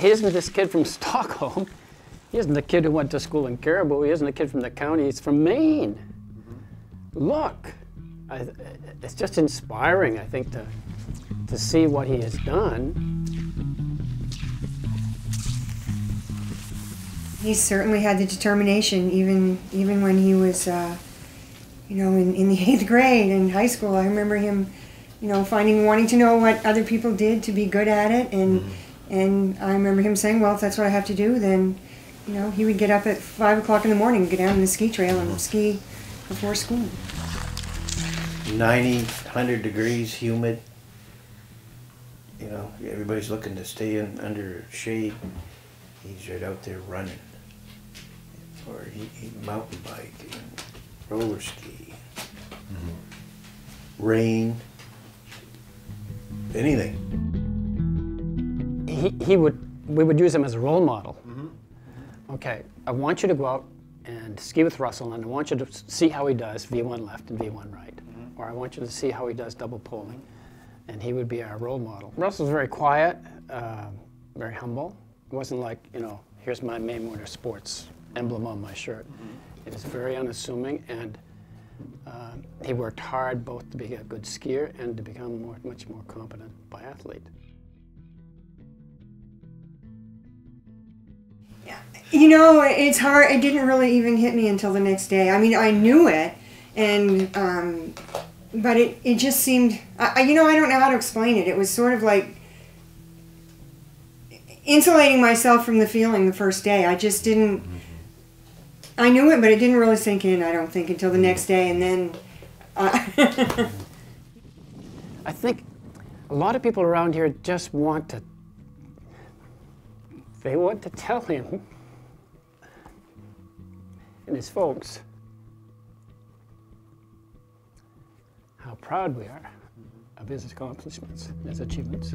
he isn't this kid from Stockholm. He isn't the kid who went to school in Caribou. He isn't a kid from the county. He's from Maine. Look, I, it's just inspiring, I think, to, to see what he has done. He certainly had the determination, even even when he was, uh, you know, in, in the eighth grade in high school. I remember him, you know, finding wanting to know what other people did to be good at it, and mm-hmm. And I remember him saying, "Well, if that's what I have to do, then." You know, he would get up at five o'clock in the morning, and get down on the ski trail, and ski before school. 90, 100 degrees, humid. You know, everybody's looking to stay in under shade. He's right out there running. Or he, he mountain bike and roller ski. Mm-hmm. Rain. Anything. He, he would, we would use him as a role model. Mm-hmm. Okay, I want you to go out and ski with Russell, and I want you to see how he does V1 left and V1 right or I want you to see how he does double poling. And he would be our role model. Russell's very quiet, uh, very humble. It wasn't like, you know, here's my Maine Winter Sports emblem on my shirt. Mm-hmm. It is very unassuming, and uh, he worked hard both to be a good skier and to become more, much more competent biathlete. You know, it's hard. It didn't really even hit me until the next day. I mean, I knew it, and um, but it, it just seemed I, you know i don't know how to explain it it was sort of like insulating myself from the feeling the first day i just didn't i knew it but it didn't really sink in i don't think until the next day and then uh, i think a lot of people around here just want to they want to tell him and his folks how proud we are of his accomplishments, his achievements.